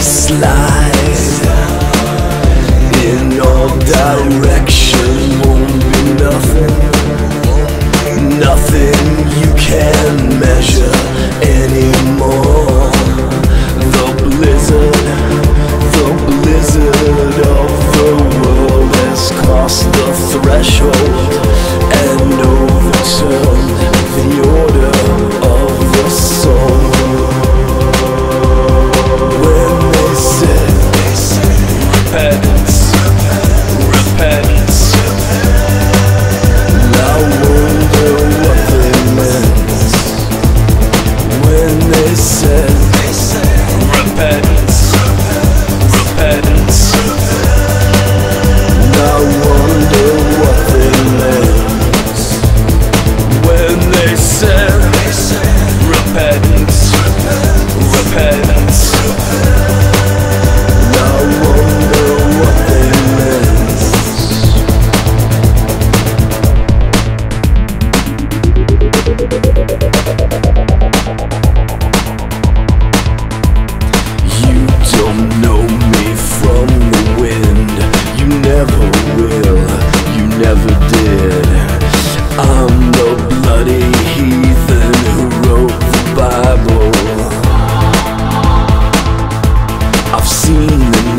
slide in all directions.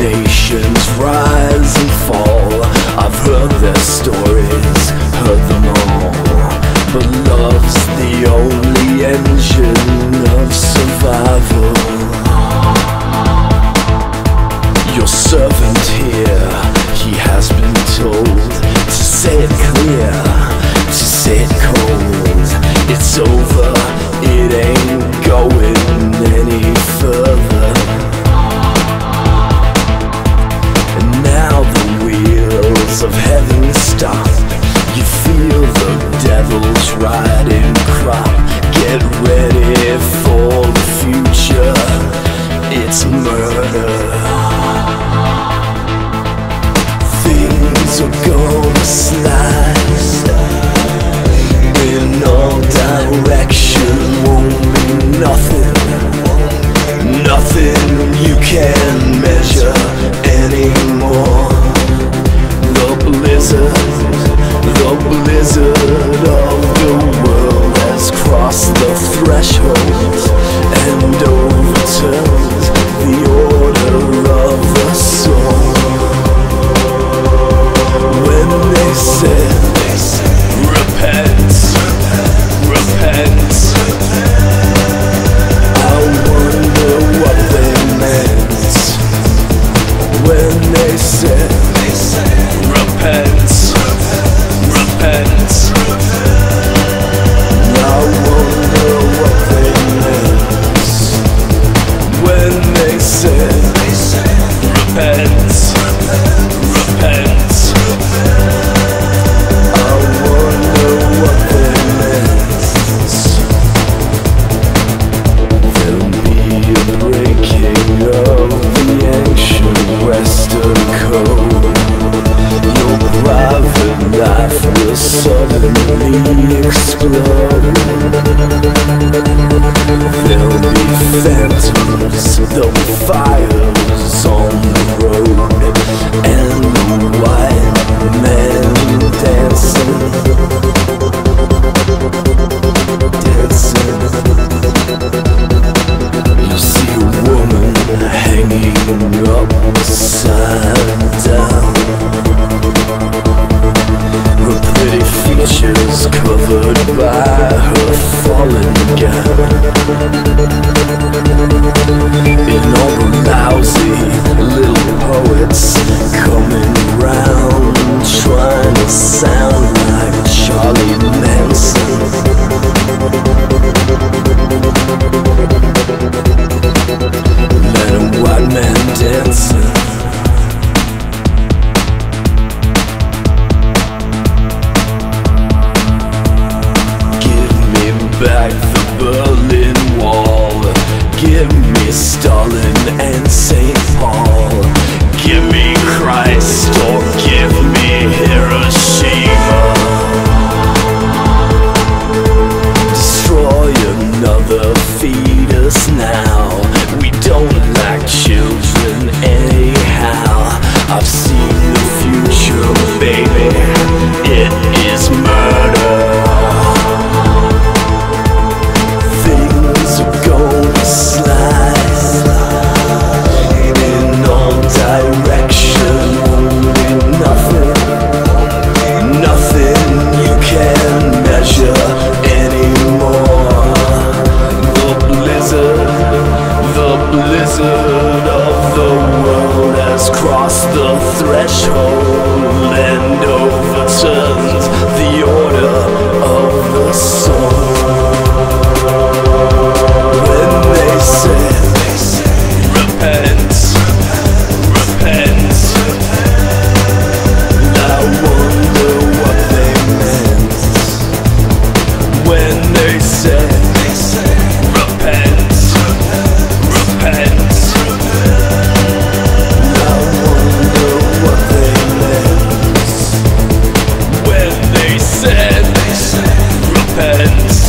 nations rise and fall. I've heard their stories, heard them all. But love's the only engine of survival. it's murder. Things are gonna slide In all direction Won't be nothing. Nothing you can measure anymore. The blizzard The blizzard of the world Has crossed the threshold. again In all the lousy little poets coming round Trying to sound like Charlie Manson. Berlin Wall. Give me Stalin and St. Paul. Give me when they said, repent, repent. I wonder what they meant when they said repent.